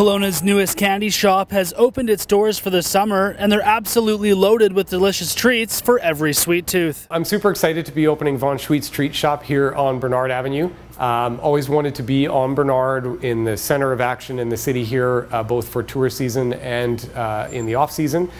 Kelowna's newest candy shop has opened its doors for the summer, and they're absolutely loaded with delicious treats for every sweet tooth. I'm super excited to be opening Von Schweet's Treat Shop here on Bernard Avenue. Um, always wanted to be on Bernard in the center of action in the city here, uh, both for tour season and uh, in the off season.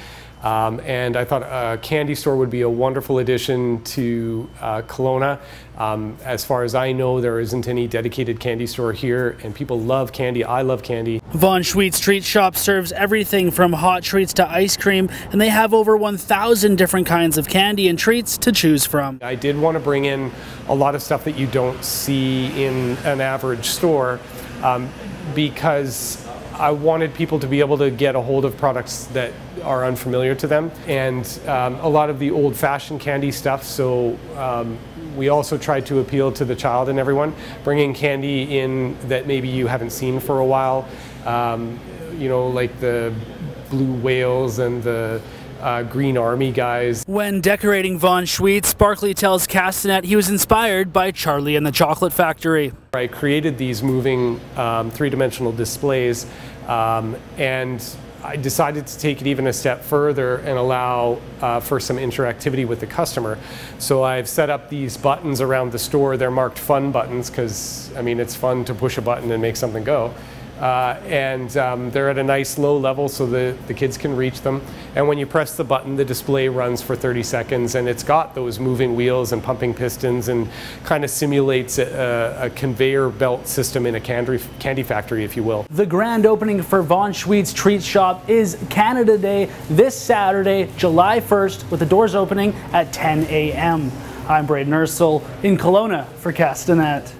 Um, and I thought a candy store would be a wonderful addition to uh, Kelowna. Um, as far as I know, there isn't any dedicated candy store here, and people love candy. I love candy. Von Schweet's Treat Shop serves everything from hot treats to ice cream, and they have over 1,000 different kinds of candy and treats to choose from. I did want to bring in a lot of stuff that you don't see in an average store um, because I wanted people to be able to get a hold of products that are unfamiliar to them and um, a lot of the old fashioned candy stuff. So um, we also tried to appeal to the child and everyone, bringing candy in that maybe you haven't seen for a while. Um, you know, like the blue whales and the uh, Green Army guys. When decorating Von Schweet's, Barkley tells Castanet he was inspired by Charlie and the Chocolate Factory. I created these moving um, three-dimensional displays um, and I decided to take it even a step further and allow uh, for some interactivity with the customer. So I've set up these buttons around the store. They're marked fun buttons because, I mean, it's fun to push a button and make something go. Uh, and um, they're at a nice low level so the, the kids can reach them. And when you press the button, the display runs for 30 seconds and it's got those moving wheels and pumping pistons and kind of simulates a, a conveyor belt system in a candy, candy factory, if you will. The grand opening for Von Schweet's Treat Shop is Canada Day this Saturday, July 1st, with the doors opening at 10 a.m. I'm Braden Ursel in Kelowna for Castanet.